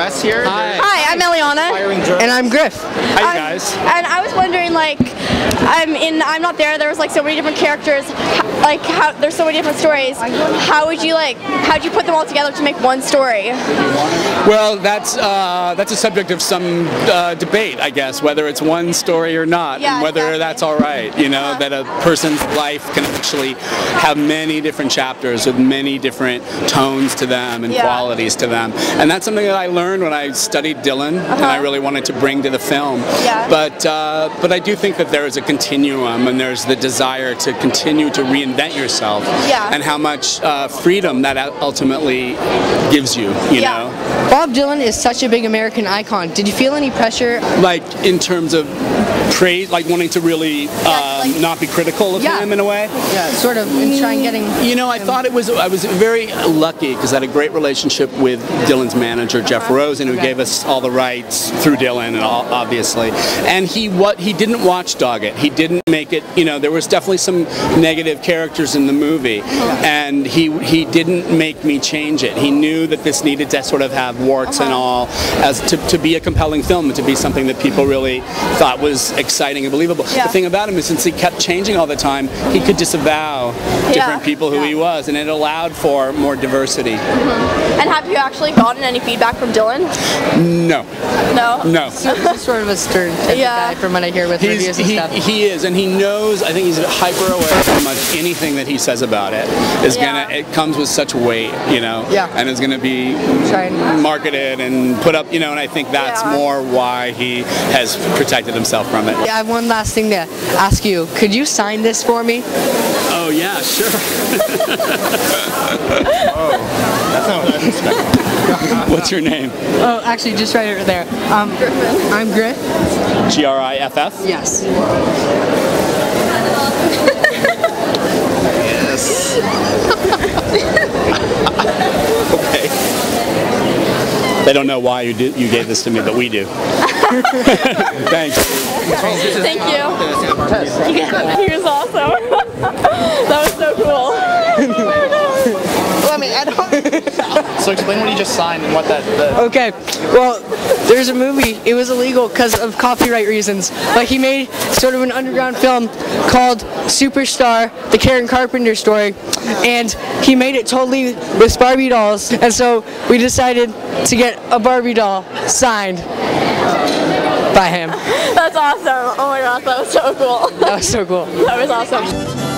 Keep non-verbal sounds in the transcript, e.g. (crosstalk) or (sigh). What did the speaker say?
Press here. Hi. Hi, I'm Eliana. And I'm Griff. Hi, you Um, guys. And I was wondering, like, I'm in. I'm not there. There was like so many different characters. Like, how there's so many different stories. How would you like? How'd you put them all together to make one story? Well, that's uh, that's a subject of some uh, debate, I guess, whether it's one story or not, Yeah, and whether exactly. that's all right. You know, Uh-huh. that a person's life can actually have many different chapters with many different tones to them and Yeah. qualities to them, and that's something that I learned when I studied Dylan, and I really wanted to bring to the film. Uh-huh. Yeah. But uh, but I do think that there is a continuum, and there's the desire to continue to reinvent yourself, Yeah. and how much uh, freedom that ultimately gives you. You Yeah. know. Bob Dylan is such a big American icon. Did you feel any pressure? like in terms of praise, like wanting to really uh, like- not be critical of Yeah. him in a way. Yeah, sort of in trying getting. You know, I thought it was I was very lucky because I had a great relationship with Dylan's manager Jeff Rosen, who Okay. gave us all the rights through Dylan, and all, obviously. And he what he didn't watchdog it. He didn't make it. You know, there was definitely some negative characters in the movie, uh-huh. and he he didn't make me change it. He knew that this needed to sort of have warts and uh-huh. all, as to, to be a compelling film, and to be something that people really thought was exciting and believable. Yeah. The thing about him is, since he kept changing all the time, he could disavow different Yeah. people who he was, and it allowed for more diversity. Mm-hmm. And have you actually gotten any feedback from Dylan? No, No. no. He's sort of a stern type Yeah. guy from what I hear with He's, reviews and he, stuff. he is, and he knows. I think he's hyper aware of how much anything that he says about it is Yeah. gonna. It comes with such weight, you know. Yeah. And is gonna be Try and- marketed and put up, you know. And I think that's Yeah. more why he has protected himself from it. Yeah, I have one last thing to ask you. Could you sign this for me? Oh yeah, sure. That's (laughs) oh. Not what I expected. What's your name? Oh, actually, just right over there. Um, I'm Griff. G R I F F. Yes. Yes. (laughs) Okay. They don't know why you did, you gave this to me, but we do. (laughs) Thanks. Thank you. he was awesome. that was so cool. Well, I mean, I don't. So explain what you just signed and what that. The, Okay, well, there's a movie. It was illegal because of copyright reasons. But he made sort of an underground film called Superstar: The Karen Carpenter Story, and he made it totally with Barbie dolls. And so we decided to get a Barbie doll signed by him. (laughs) That's awesome. Oh my gosh, that was so cool. That was so cool. That was awesome.